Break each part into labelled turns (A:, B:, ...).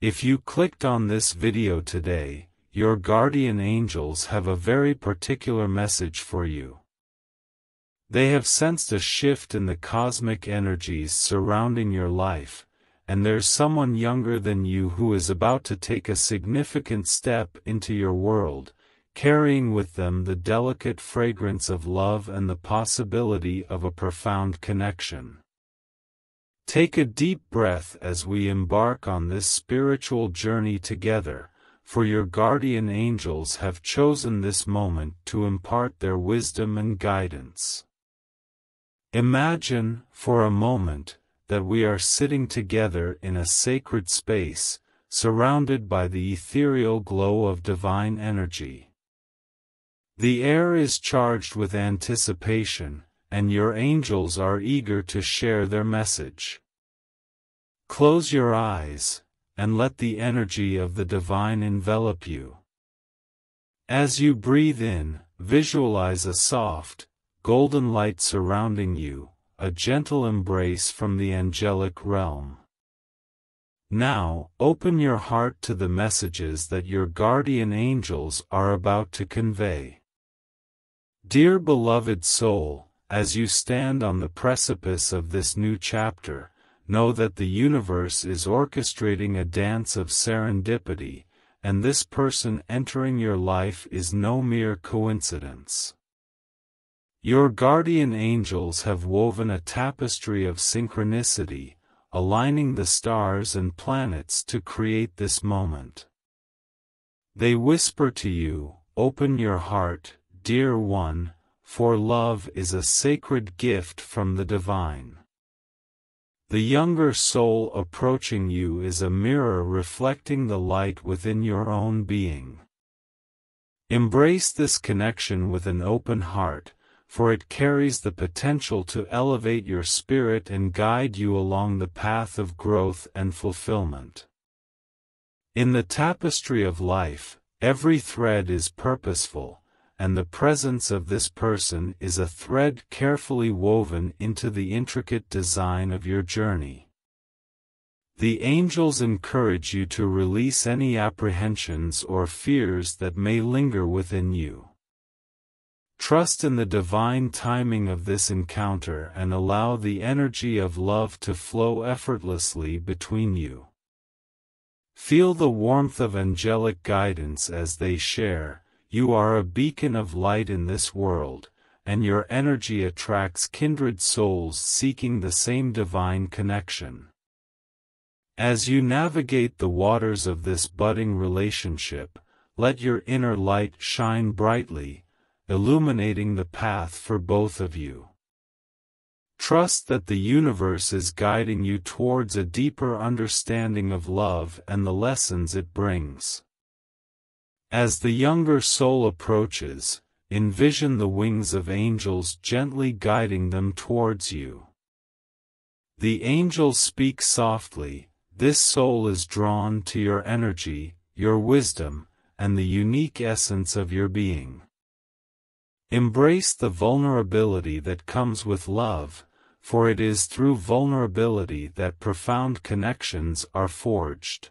A: If you clicked on this video today, your guardian angels have a very particular message for you. They have sensed a shift in the cosmic energies surrounding your life, and there's someone younger than you who is about to take a significant step into your world, carrying with them the delicate fragrance of love and the possibility of a profound connection. Take a deep breath as we embark on this spiritual journey together, for your guardian angels have chosen this moment to impart their wisdom and guidance. Imagine, for a moment, that we are sitting together in a sacred space, surrounded by the ethereal glow of divine energy. The air is charged with anticipation, and your angels are eager to share their message. Close your eyes, and let the energy of the divine envelop you. As you breathe in, visualize a soft, golden light surrounding you, a gentle embrace from the angelic realm. Now, open your heart to the messages that your guardian angels are about to convey. Dear beloved soul, as you stand on the precipice of this new chapter, know that the universe is orchestrating a dance of serendipity, and this person entering your life is no mere coincidence. Your guardian angels have woven a tapestry of synchronicity, aligning the stars and planets to create this moment. They whisper to you, open your heart, dear one, for love is a sacred gift from the divine. The younger soul approaching you is a mirror reflecting the light within your own being. Embrace this connection with an open heart, for it carries the potential to elevate your spirit and guide you along the path of growth and fulfillment. In the tapestry of life, every thread is purposeful, and the presence of this person is a thread carefully woven into the intricate design of your journey. The angels encourage you to release any apprehensions or fears that may linger within you. Trust in the divine timing of this encounter and allow the energy of love to flow effortlessly between you. Feel the warmth of angelic guidance as they share, you are a beacon of light in this world, and your energy attracts kindred souls seeking the same divine connection. As you navigate the waters of this budding relationship, let your inner light shine brightly, illuminating the path for both of you. Trust that the universe is guiding you towards a deeper understanding of love and the lessons it brings. As the younger soul approaches, envision the wings of angels gently guiding them towards you. The angels speak softly, this soul is drawn to your energy, your wisdom, and the unique essence of your being. Embrace the vulnerability that comes with love, for it is through vulnerability that profound connections are forged.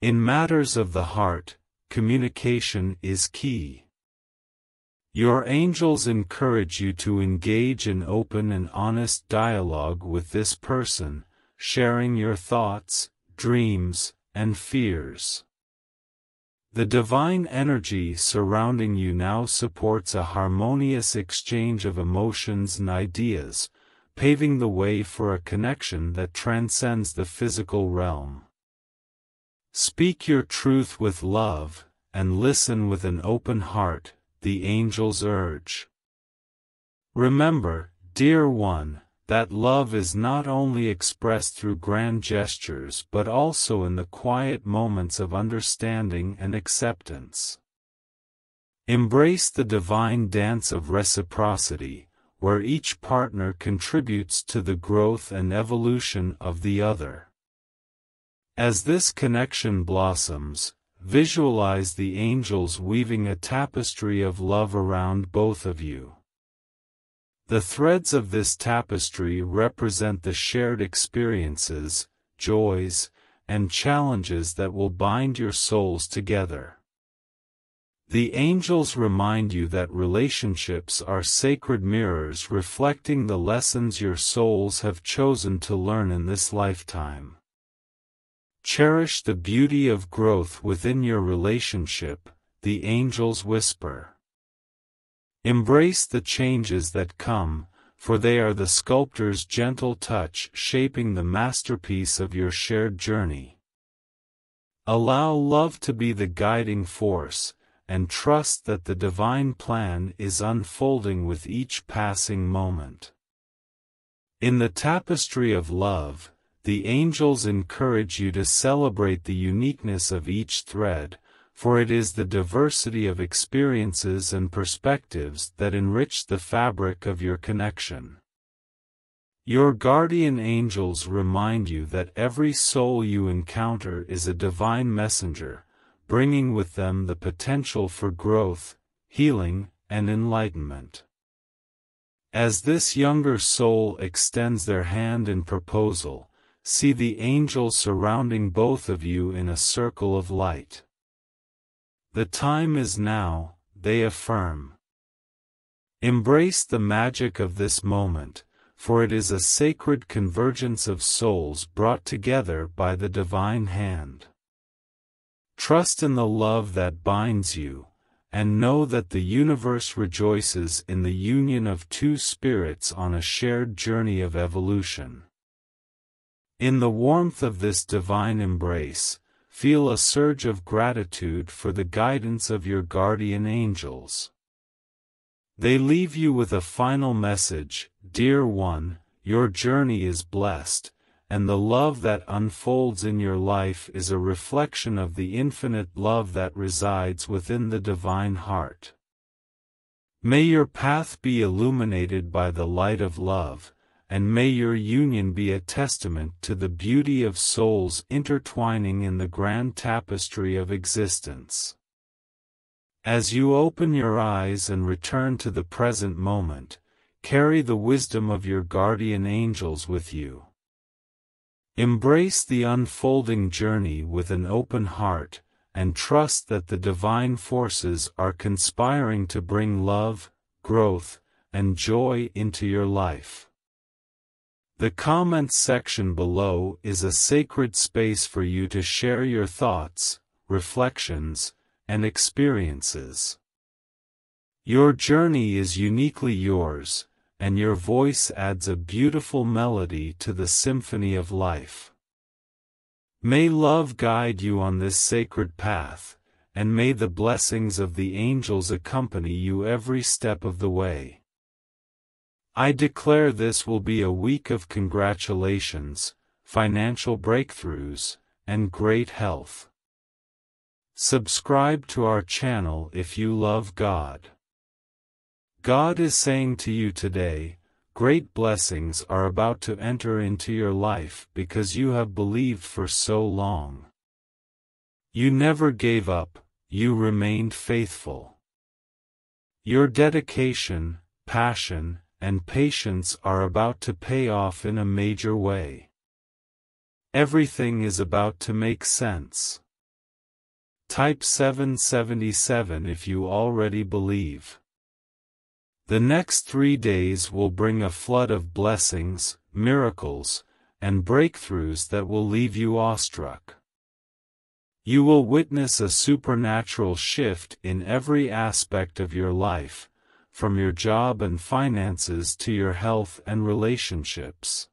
A: In matters of the heart, communication is key. Your angels encourage you to engage in open and honest dialogue with this person, sharing your thoughts, dreams, and fears. The divine energy surrounding you now supports a harmonious exchange of emotions and ideas, paving the way for a connection that transcends the physical realm. Speak your truth with love, and listen with an open heart, the angels urge. Remember, dear one, that love is not only expressed through grand gestures but also in the quiet moments of understanding and acceptance. Embrace the divine dance of reciprocity, where each partner contributes to the growth and evolution of the other. As this connection blossoms, visualize the angels weaving a tapestry of love around both of you. The threads of this tapestry represent the shared experiences, joys, and challenges that will bind your souls together. The angels remind you that relationships are sacred mirrors reflecting the lessons your souls have chosen to learn in this lifetime. Cherish the beauty of growth within your relationship, the angels whisper. Embrace the changes that come, for they are the sculptor's gentle touch shaping the masterpiece of your shared journey. Allow love to be the guiding force, and trust that the divine plan is unfolding with each passing moment. In the tapestry of love, the angels encourage you to celebrate the uniqueness of each thread, for it is the diversity of experiences and perspectives that enrich the fabric of your connection. Your guardian angels remind you that every soul you encounter is a divine messenger, bringing with them the potential for growth, healing, and enlightenment. As this younger soul extends their hand in proposal, see the angels surrounding both of you in a circle of light. The time is now, they affirm. Embrace the magic of this moment, for it is a sacred convergence of souls brought together by the divine hand. Trust in the love that binds you, and know that the universe rejoices in the union of two spirits on a shared journey of evolution. In the warmth of this divine embrace, feel a surge of gratitude for the guidance of your guardian angels. They leave you with a final message, Dear one, your journey is blessed, and the love that unfolds in your life is a reflection of the infinite love that resides within the divine heart. May your path be illuminated by the light of love, and may your union be a testament to the beauty of souls intertwining in the grand tapestry of existence. As you open your eyes and return to the present moment, carry the wisdom of your guardian angels with you. Embrace the unfolding journey with an open heart, and trust that the divine forces are conspiring to bring love, growth, and joy into your life. The comments section below is a sacred space for you to share your thoughts, reflections, and experiences. Your journey is uniquely yours, and your voice adds a beautiful melody to the symphony of life. May love guide you on this sacred path, and may the blessings of the angels accompany you every step of the way. I declare this will be a week of congratulations, financial breakthroughs, and great health. Subscribe to our channel if you love God. God is saying to you today, great blessings are about to enter into your life because you have believed for so long. You never gave up, you remained faithful. Your dedication, passion, and patience are about to pay off in a major way. Everything is about to make sense. Type 777 if you already believe. The next three days will bring a flood of blessings, miracles, and breakthroughs that will leave you awestruck. You will witness a supernatural shift in every aspect of your life, from your job and finances to your health and relationships.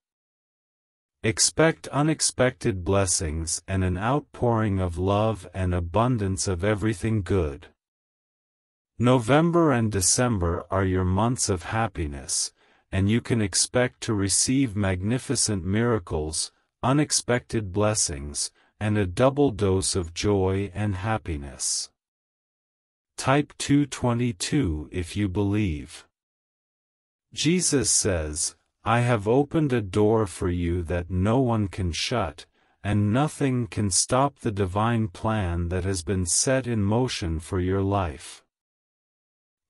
A: Expect unexpected blessings and an outpouring of love and abundance of everything good. November and December are your months of happiness, and you can expect to receive magnificent miracles, unexpected blessings, and a double dose of joy and happiness. Type 222 if you believe. Jesus says, I have opened a door for you that no one can shut, and nothing can stop the divine plan that has been set in motion for your life.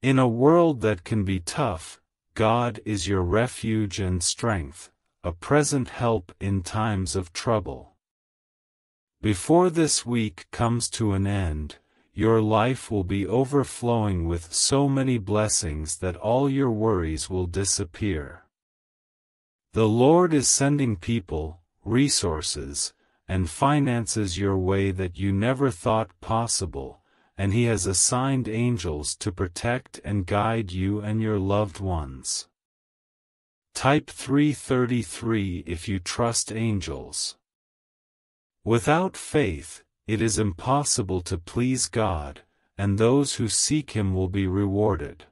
A: In a world that can be tough, God is your refuge and strength, a present help in times of trouble. Before this week comes to an end, your life will be overflowing with so many blessings that all your worries will disappear. The Lord is sending people, resources, and finances your way that you never thought possible, and He has assigned angels to protect and guide you and your loved ones. Type 333 if you trust angels. Without faith, it is impossible to please God, and those who seek Him will be rewarded.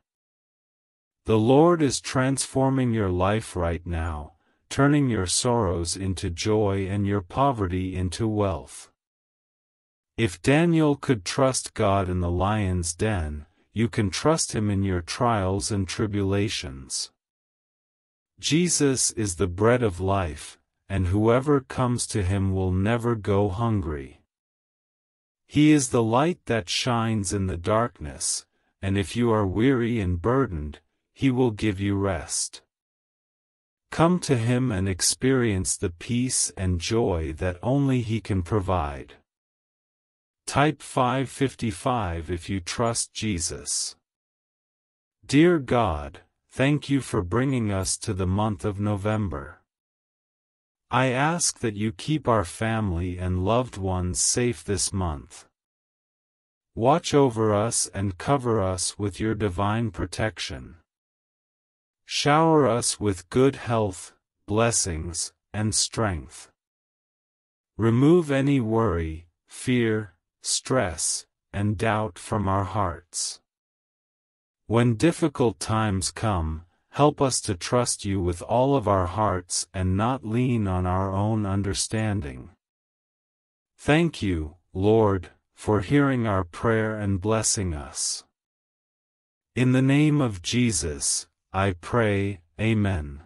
A: The Lord is transforming your life right now, turning your sorrows into joy and your poverty into wealth. If Daniel could trust God in the lion's den, you can trust Him in your trials and tribulations. Jesus is the bread of life, and whoever comes to him will never go hungry. He is the light that shines in the darkness, and if you are weary and burdened, he will give you rest. Come to him and experience the peace and joy that only he can provide. Type 555 if you trust Jesus. Dear God, thank you for bringing us to the month of November. I ask that you keep our family and loved ones safe this month. Watch over us and cover us with your divine protection. Shower us with good health, blessings, and strength. Remove any worry, fear, stress, and doubt from our hearts. When difficult times come, help us to trust you with all of our hearts and not lean on our own understanding. Thank you, Lord, for hearing our prayer and blessing us. In the name of Jesus, I pray, Amen.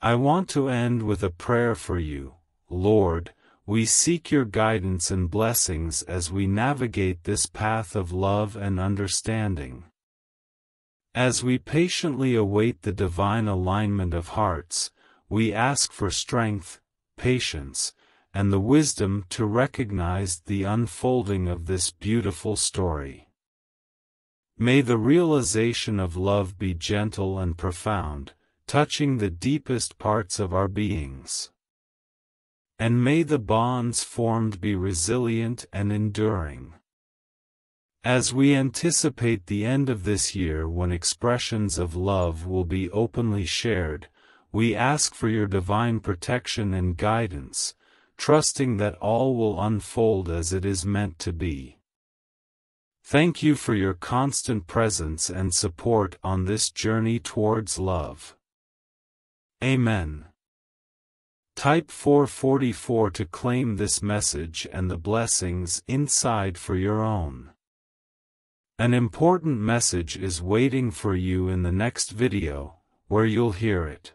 A: I want to end with a prayer for you, Lord, we seek your guidance and blessings as we navigate this path of love and understanding. As we patiently await the divine alignment of hearts, we ask for strength, patience, and the wisdom to recognize the unfolding of this beautiful story. May the realization of love be gentle and profound, touching the deepest parts of our beings. And may the bonds formed be resilient and enduring. As we anticipate the end of this year when expressions of love will be openly shared, we ask for your divine protection and guidance, trusting that all will unfold as it is meant to be. Thank you for your constant presence and support on this journey towards love. Amen. Type 444 to claim this message and the blessings inside for your own. An important message is waiting for you in the next video, where you'll hear it.